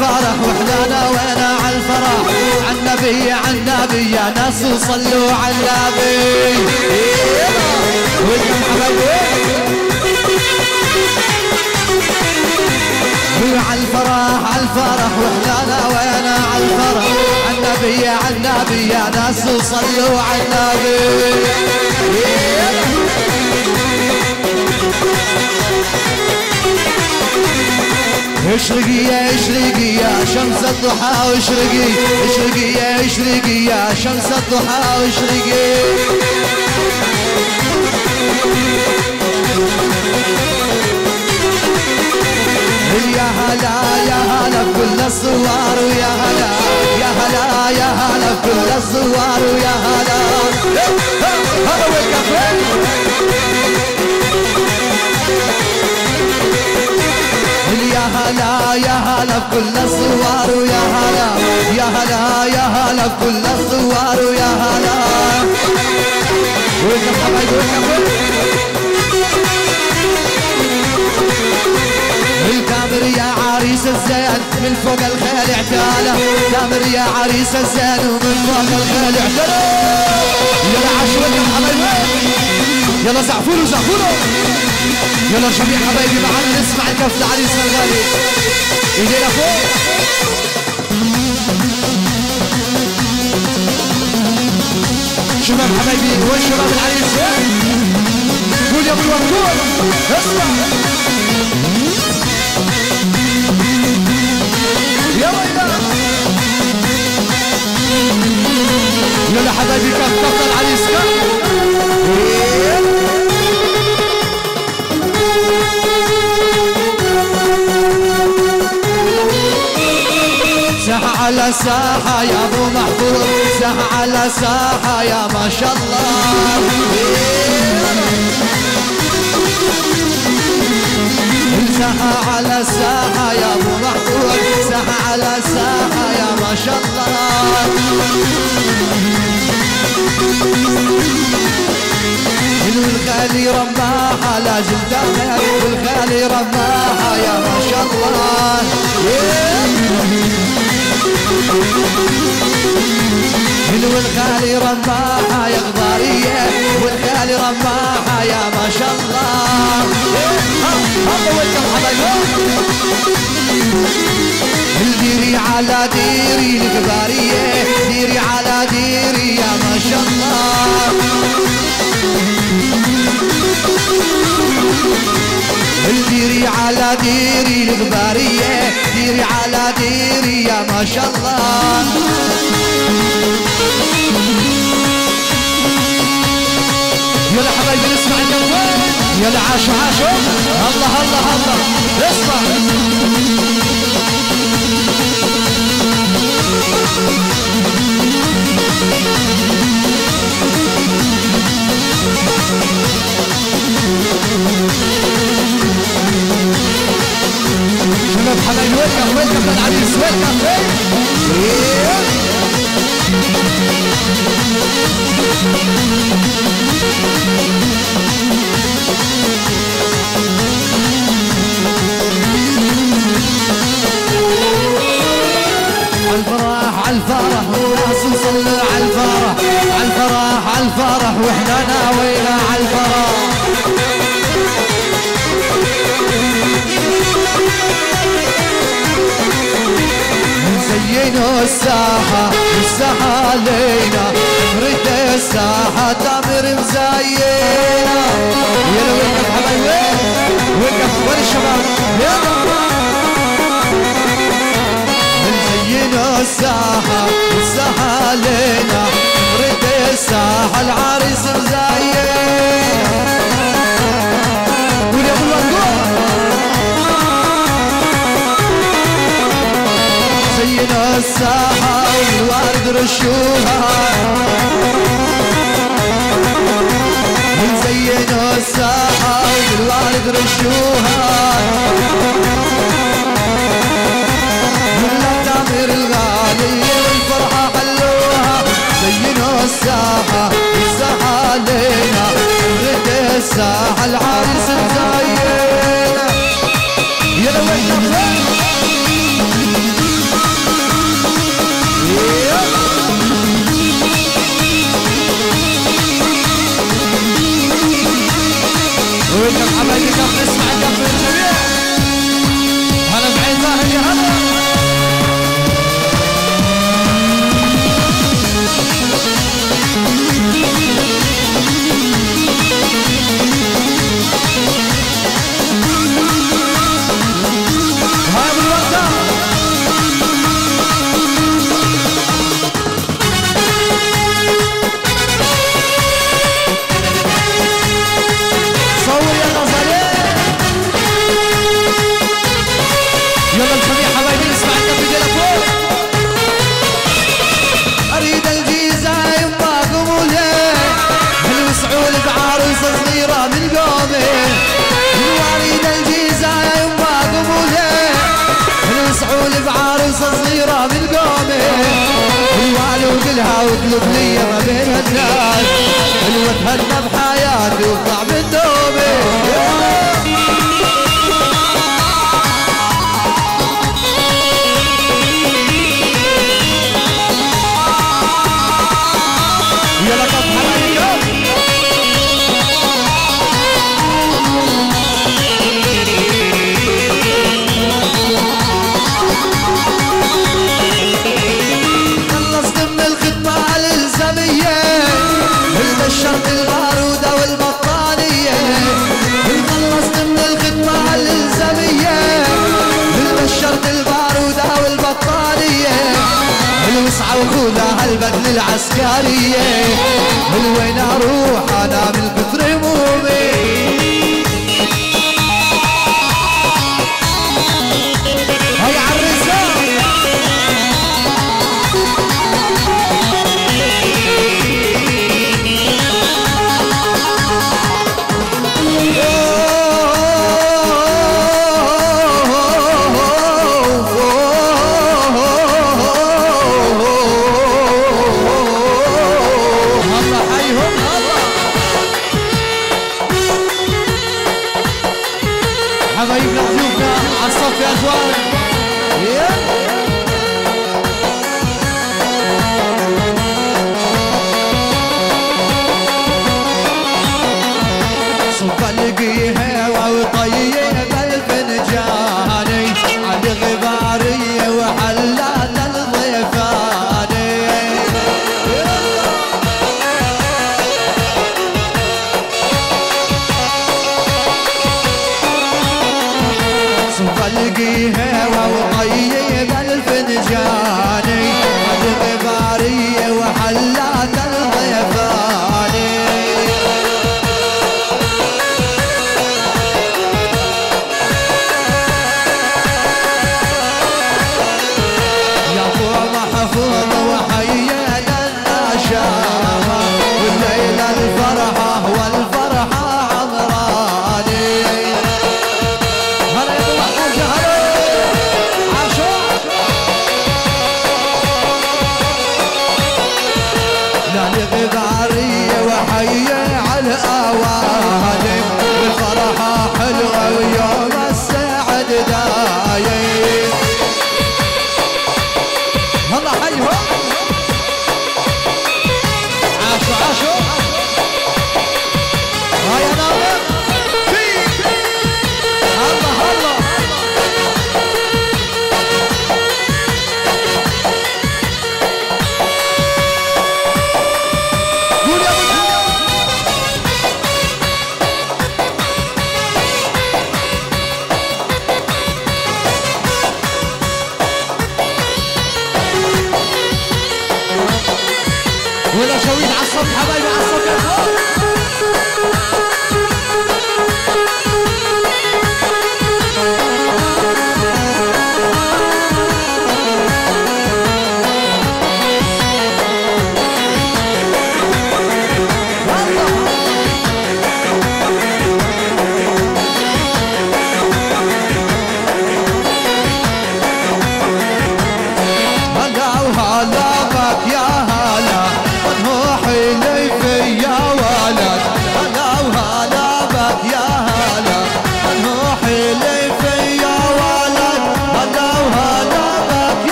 الفرح وإحنا وين على الفرح. عالنبي عالنبي يا ناس وصلوا على النبي. وين حبايبي على الفرح على الفرح وإحنا وين على الفرح. عالنبي عالنبي يا ناس وصلوا على النبي. اشرقي يا اشرقي يا شمس الضحى واشرقي اشرقي. يا اشرقي يا شمس الضحى واشرقي يا هلا يا هلا بكل الصور ويا هلا يا هلا يا هلا بكل الصور ويا هلا. هلا والكافيه هلا يا هلا بكل الصور ويا هلا يا هلا يا هلا بكل الصور ويا هلا. الكامر يا عريس الزين من فوق الخيل اعتاله. كامر يا عريس الزين ومن فوق الخيل اعتاله. يا حبايبي يلا زعفولوا زعفولوا يلا جميع حبايبي معنا نسمع الكف العريس الغالي إيدينا فوق. شباب حبايبي وين شباب العريس. قول يا ابو الوردون اسمع. يلا يلا يلا حبايبي. ساحة على ساحة يا أبو محفوظ ساحة على ساحة يا ما شاء الله. ساحة على ساحة يا أبو محفوظ ساحة على ساحة يا ما شاء الله. والخالي رماحة لازم دمك والخالي رماحة يا ما شاء الله. والخالي رماحة يا غبارية والخالي رماحة يا ما شاء الله. ديري على ديري الغبارية ديري على ديري يا ما شاء الله. ديري على ديري الغبارية ديري على ديري يا ما شاء الله. يلا حبايبي نسمع الجوال يلا عاشوا عاشوا. الله الله الله. اسمع. شباب حبايبي ويلكم ويلكم للعريس ويلكم عالفرح عالفرح والناس نصلي عالفرح عالفرح عالفرح وإحنا ناوينا عالفرح الساحة الساحة علينا نريد الساحة تامر مزينة يلا وقف حبايبي وقف وين الشباب؟ يلا. زينوا الساحة الساحة علينا نريد الساحة العريس مزين الساحة والورد رشوها. زينوا الساحة والورد رشوها. ولا تامر الغالي والفرحة حلوها. زينوا الساحة الساحة علينا. رد الساحة العريس مزين يلا وين الوثنية ما بين الناس. الوثنى بحياتي وصعب ابن العسكرية. من وين أروح؟ أنا من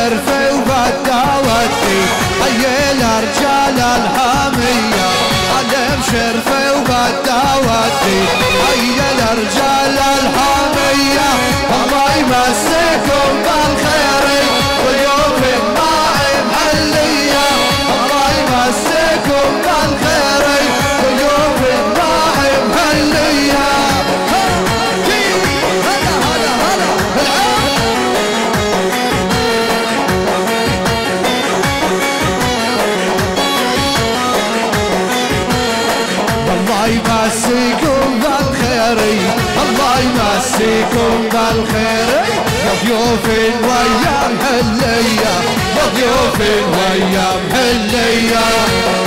شرفي وبداوتي حي الرجال الحامية علم شرفي وبداوتي حي الرجال يا ضيوف ويا محلية يا ضيوف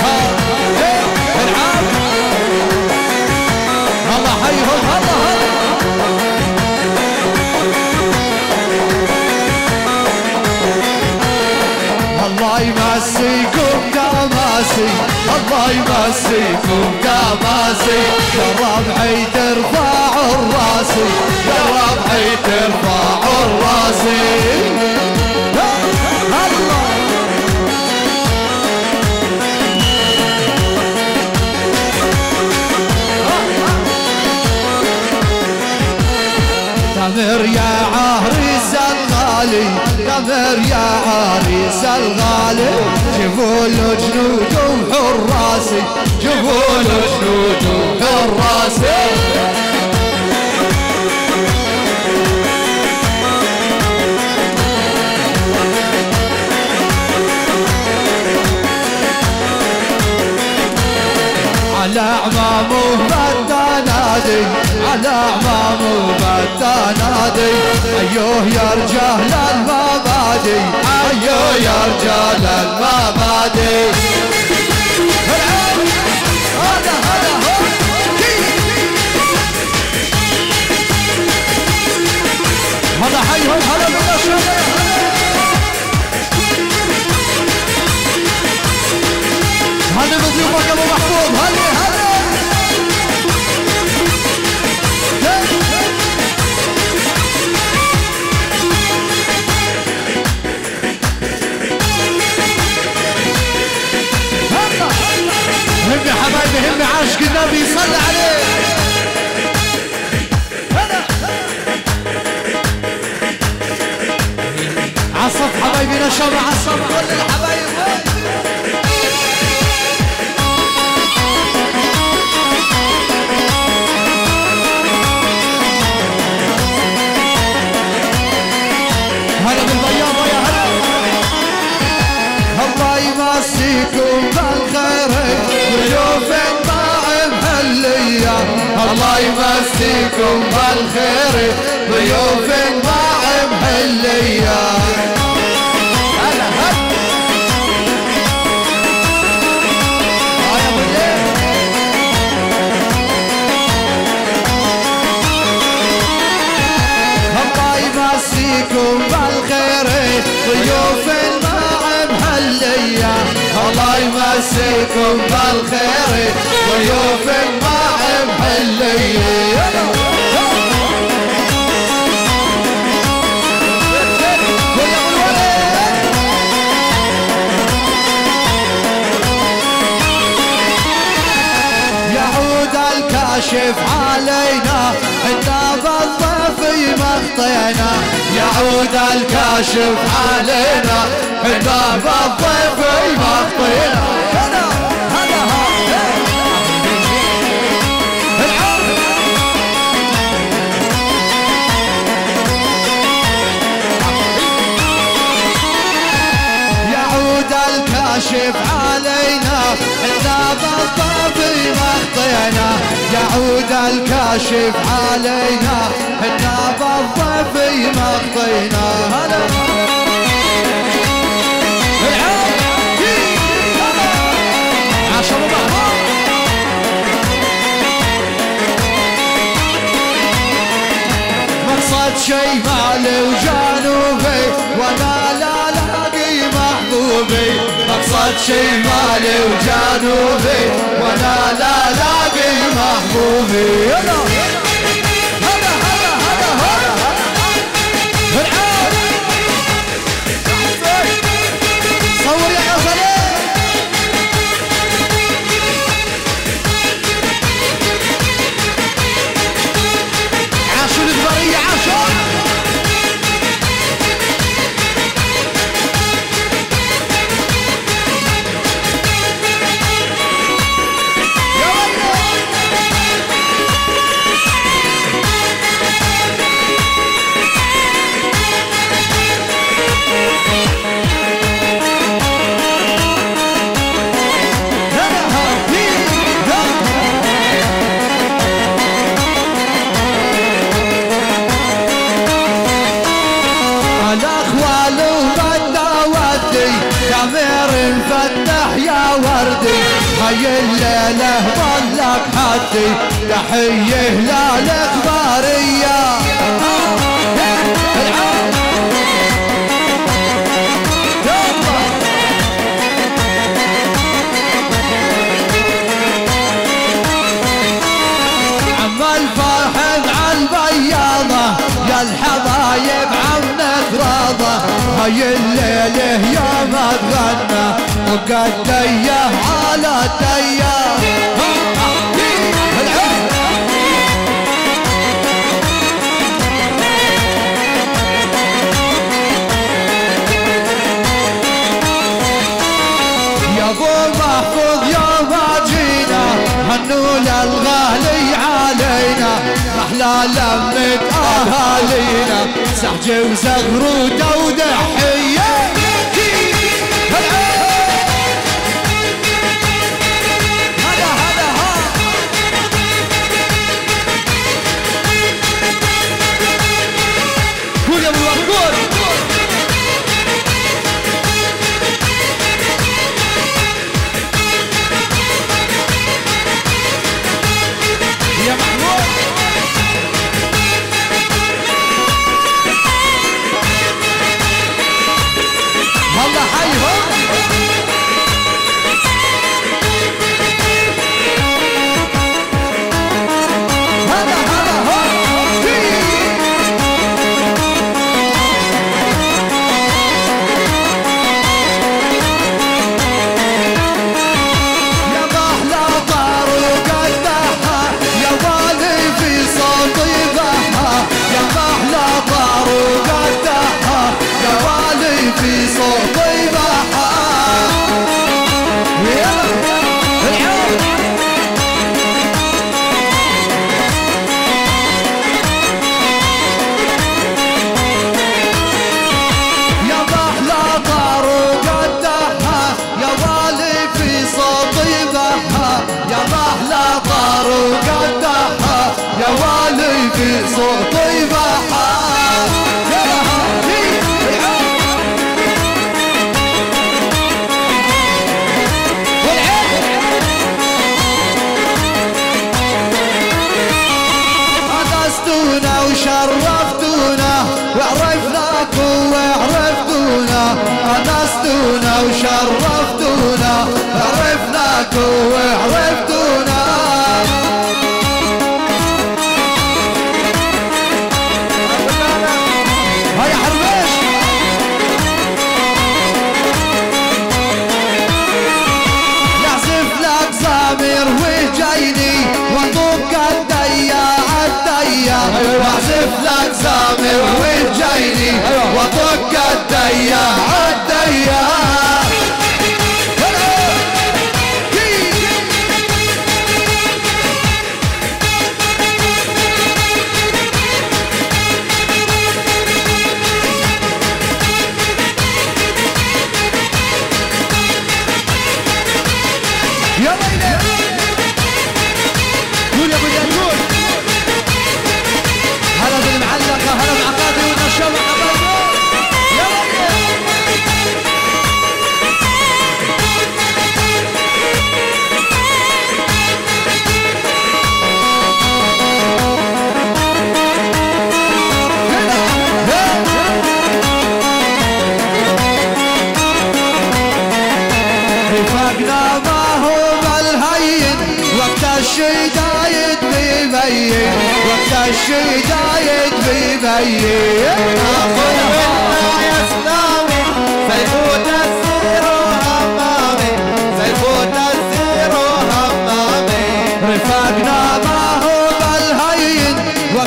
كماسي الله يمسيكم كماسي. يا ربعي ترفعوا الراسي يا ربعي ترفعوا الراسي. تمر يا عريس الغالي جيبوا له جنود وحراسي جيبوا له جنود وحراسي على عمامه بالتنادي على عمامه بالتنادي أيوه يا رجال المبادي أيوه يا رجال المبادي هلا هلا هو. هلا حيهم هلا بالنشر ابو محفوظ عصف حبايبي نشر عصف كل الحبايب هلا بالبياضة يا هلا. الله يمسيكم بالخير. ضيوف الطاعم هلية الله يمسيكم بالخير. ضيوف الطاعم هلية ضيوف الماء محلية الله يمسيكم بالخير ضيوف الماء محلية الكاشف علينا حنا بالضيف مخطينا. يعود الكاشف علينا. حنا بالضيف مخطينا كاشف علينا. حنا بالطبي مخطينا يعود الكاشف علينا حنا بالطبي مخطينا هلا. مقصد شي مالي وجانوبي وأنا لا لاقي محبوبي. مقصد شمالي وجنوبي وأنا لا لاقي محبوبي حدي تحية للإخبارية عم الفرح مع البياضة يا الحبايب عمك راضة هاي الليلة يا ما تغنى وقد على تيه لمة اهالينا سحجة وزغرودة ودحية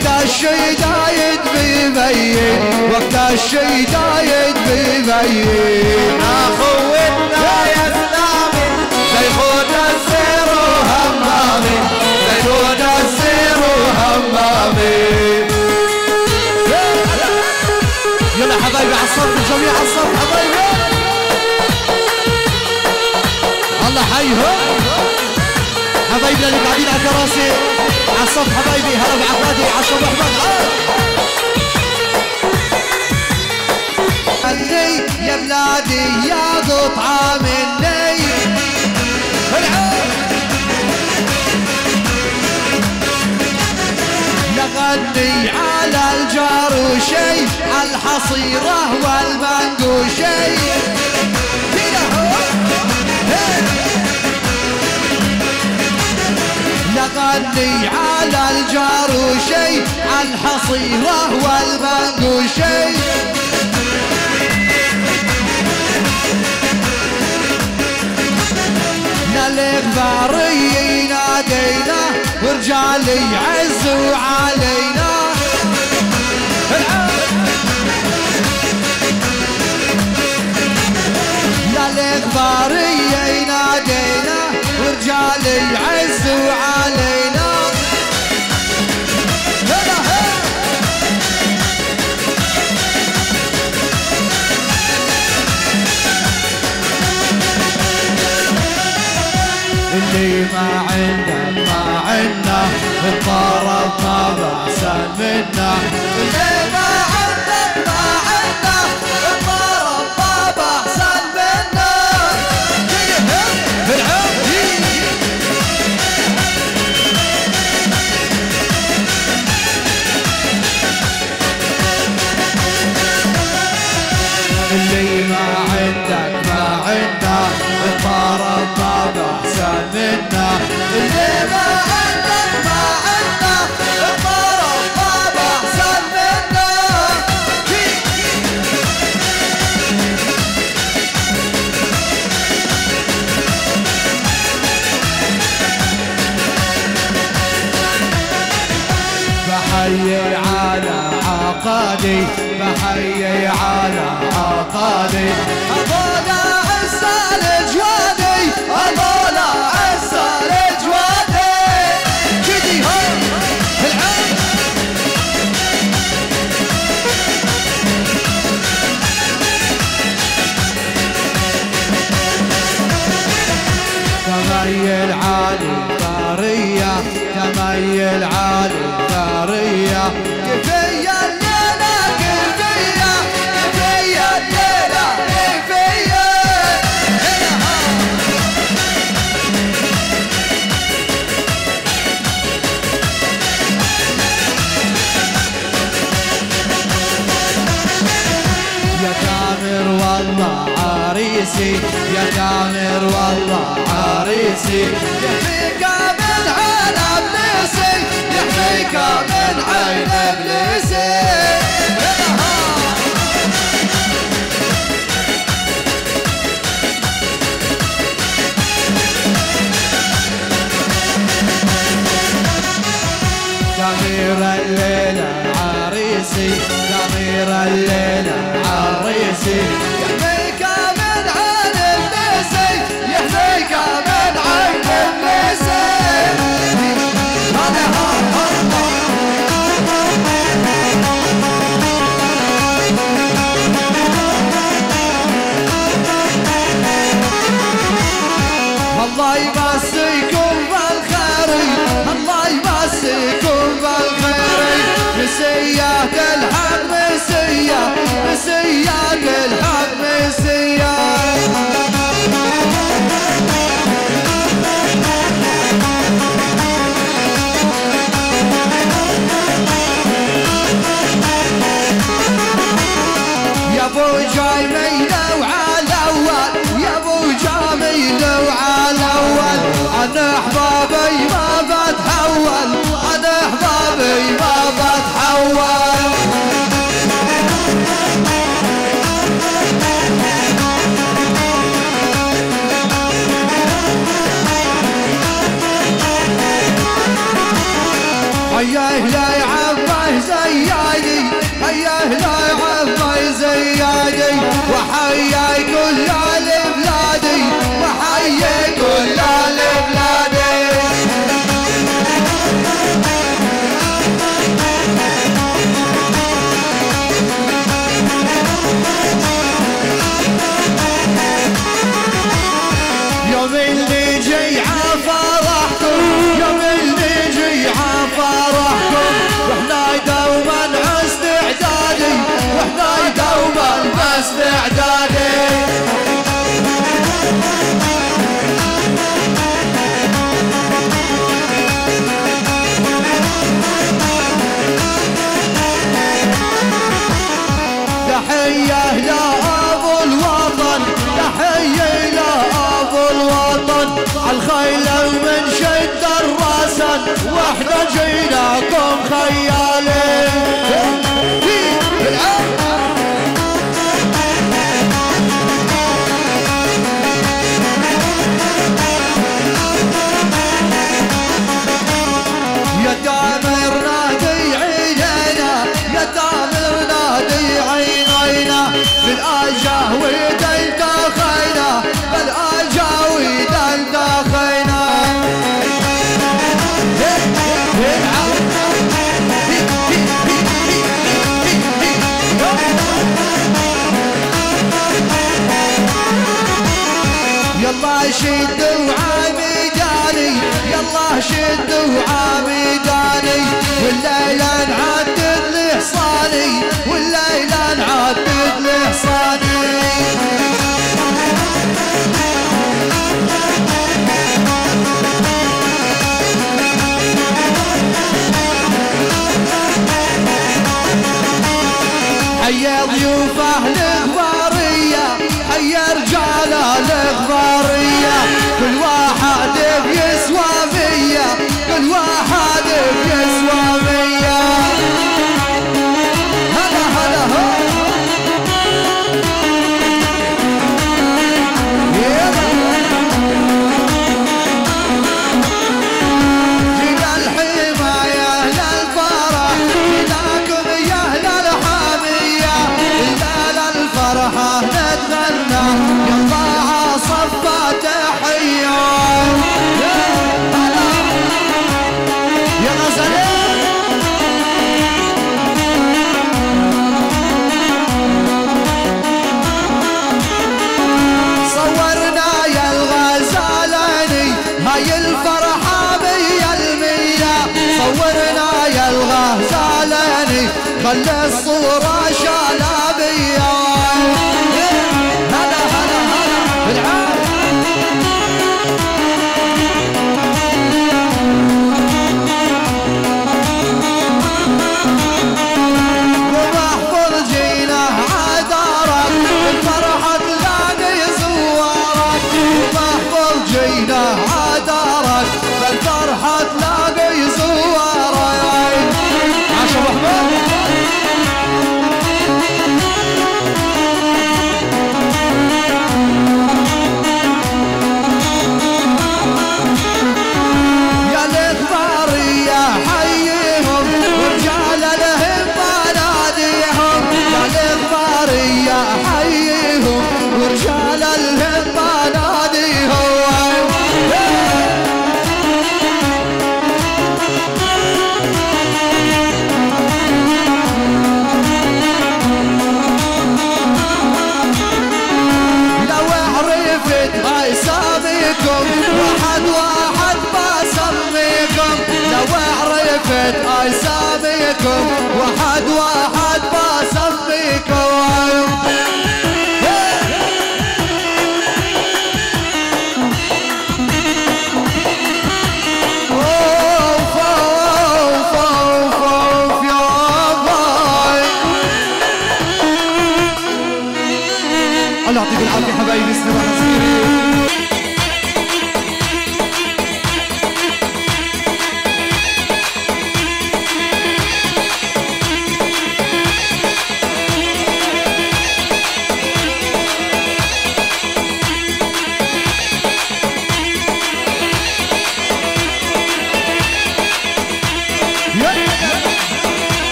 وقت الشي دايد بيبين وقت الشي دايد بيبين اخوتنا يا سلامي سيفوت السير وهمامي سيفوت السير وهمامي يلا حبايبي على الصف الجميع على الصف حبايبي الله حيهم حبايبي اللي قاعدين على الكراسي على الصف حبايبي هلا على الصف احمد خلي يا بلادي يا قطعة مني نغني على الجار وشي على الحصيرة والمنقوشي نغني على الجار وشي على الحصيرة والمنقوشي الغباري نادينا ورجال يعزوا علينا نادينا ورجال يعزوا علينا اللي ما عنده ما عنا الطرف ما بأسا منا. اللي ما اللي ما يحميك من عين ابليسي 大江海洋。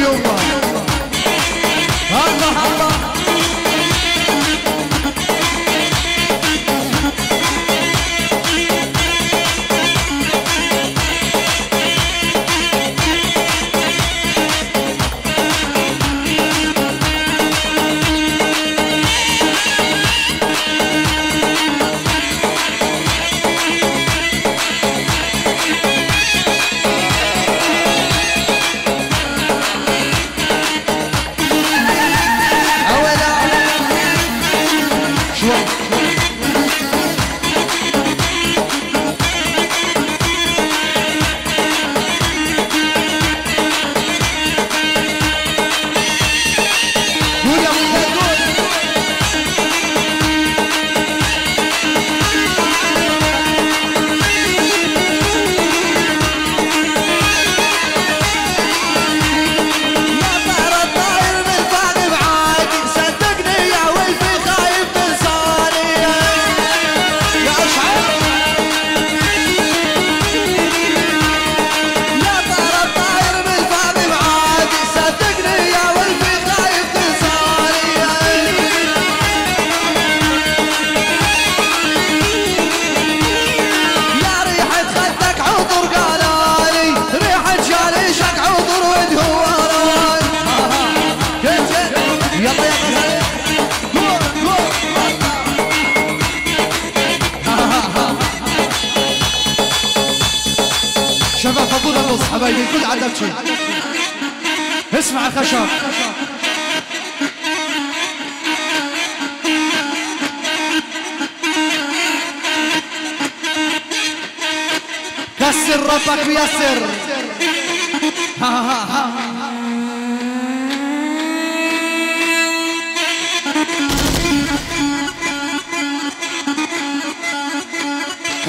يلا الله الله.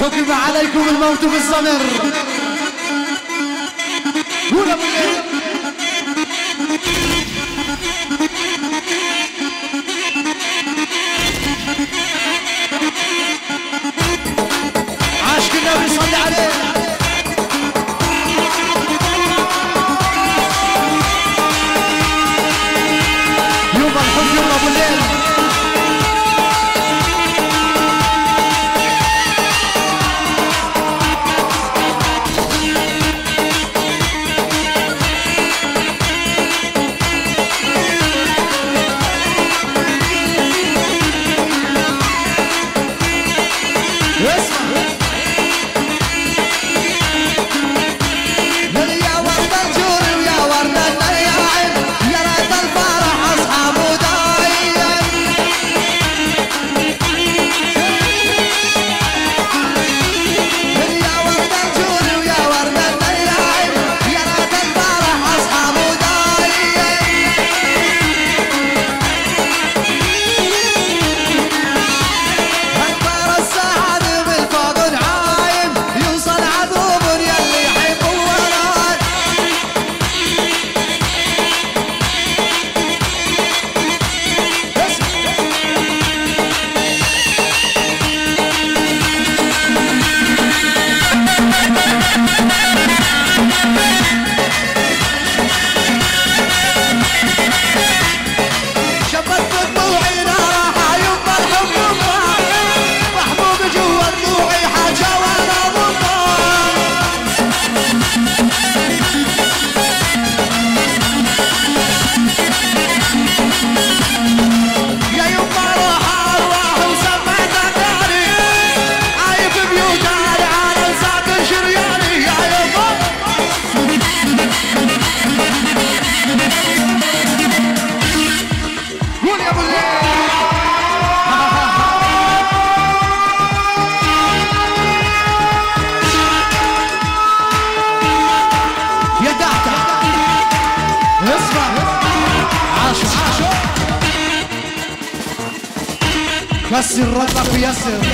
حكم عليكم الموت بالزمر قول soon.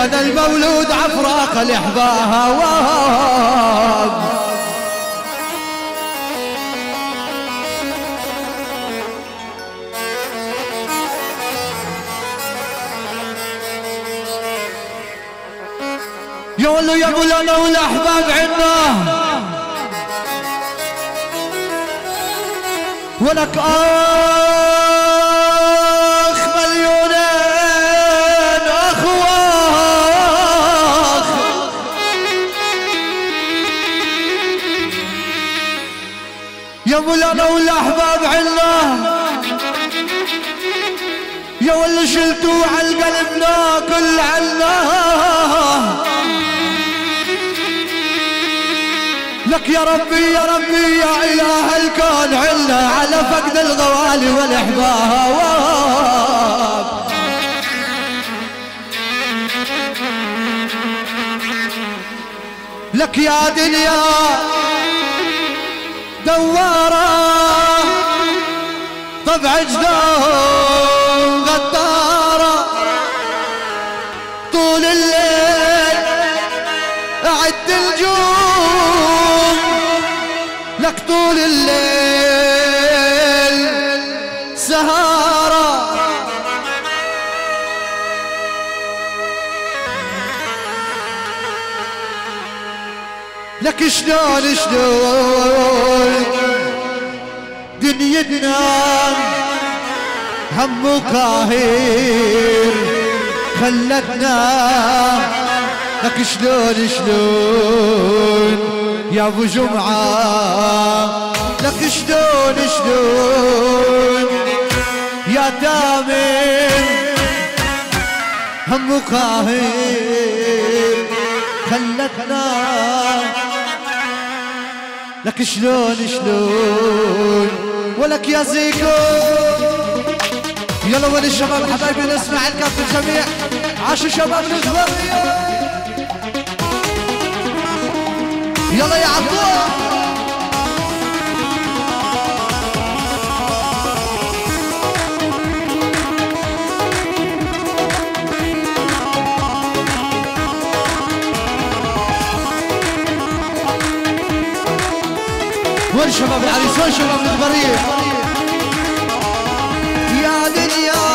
وذا المولود عفراق لحباها واب يقولوا يا مولانا والاحباب عنا ولك آه كانوا الاحباب عنا. يا واللي شلتوا على قلبنا كل عنا. لك يا ربي يا ربي يا إله الكون عنا على فقد الغوالي والأحباب. لك يا دنيا دوارة طبع جدون غدارة طول الليل أعد الجوم لك طول الليل لك شلون شلون؟ دنيتنا هم وقاهر خلتنا لك شلون شلون؟ يا أبو جمعة لك شلون شلون؟ يا دامر هم وقاهر لك شلون شلون؟ ولك يا زيكو. يلا وين الشباب حبايبي نسمع الكف الجميع. عاش الشباب الزبرية يلا يا عبدو. وين شباب العريس؟ وين شباب الزبرية يا دنيا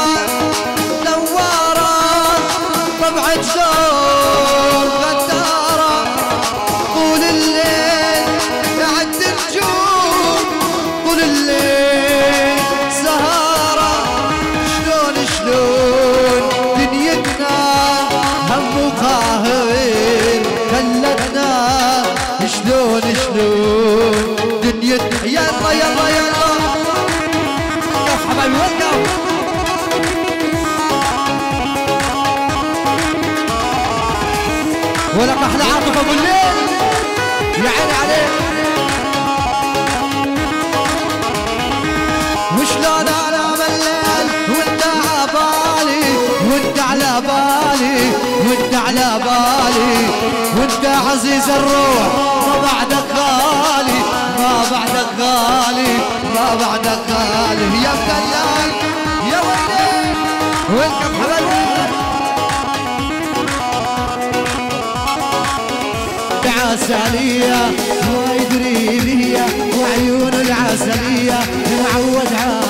بالي وانت عزيز الروح ما بعدك غالي ما بعدك غالي ما بعدك غالي. يا مدلل يا ويلي العسلية ما يدري بيا وعيون العسلية معود عليا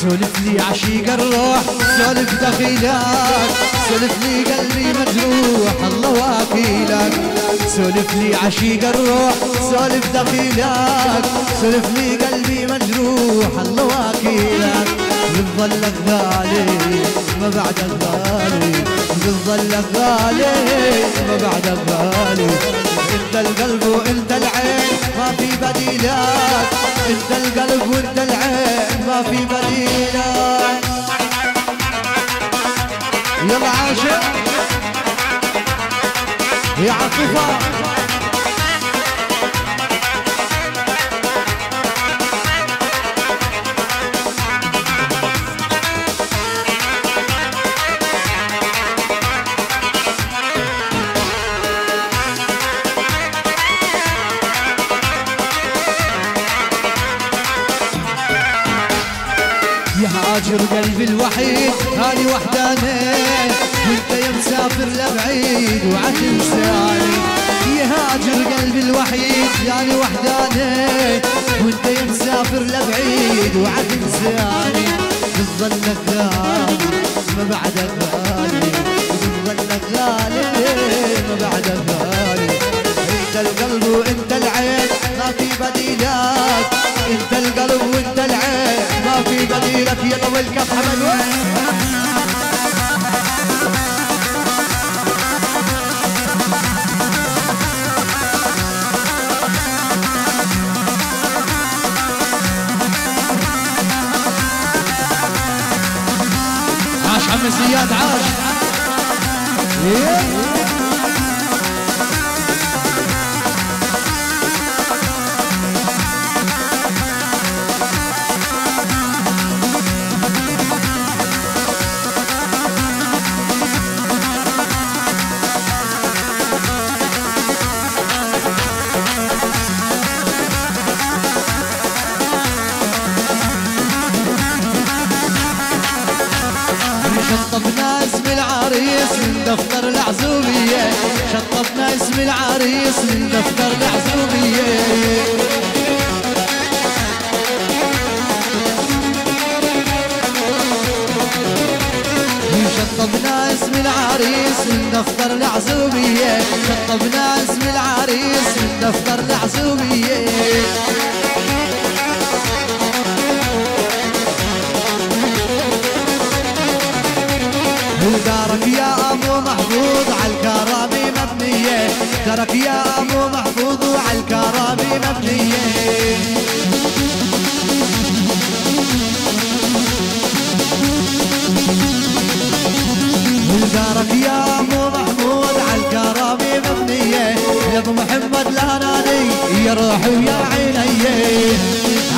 سولف لي عشيق الروح سولف دخيلك سولف لي قلبي مجروح الله واكيلك. سولف لي عشيق الروح سولف دخيلك سولف لي قلبي مجروح الله واكيلك. بتظلك غالي ما بعدك غالي بتظلك غالي ما بعدك غالي انت القلب وانت العين ما في بديلك انت القلب وانت العين ما في بديلك يلا عاشق. يا عاطفة. هاجر قلبي الوحيد هذه وحدانين وأنت يا مسافر لبعيد وعتنساني يا هاجر قلبي الوحيد يعني وحداني وأنت يا مسافر لبعيد وعد تنساني تظلك غالي ما بعدك غالي. تظلك غالي ما بعدك غالي. أنت القلب وأنت العين ما في بديلك أنت القلب وأنت في بديلك يلا والكف حمد عاش عم زياد عاش. دفتر العزوبية شطبنا اسم العريس من دفتر العزوبية ودارك يا أبو محفوظ على الكرامي مبنية. دارك يا ويا عيني.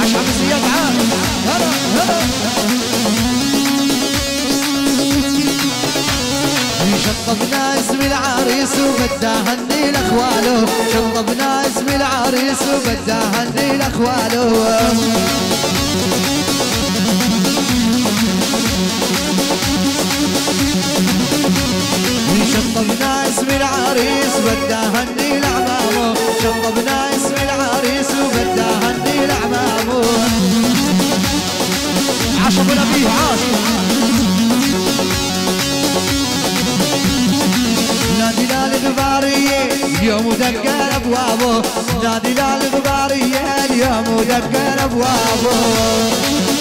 عم زياد عام هلا هلا شطبنا اسم العريس وبدا هني لأخواله. شطبنا اسم العريس وبدا هني لأخواله. شطبنا اسم العريس وبدا هني لعمامه شطبنا عاش نادي للغبارية اليوم دق أبوابه نادي للغبارية اليوم دق أبوابه.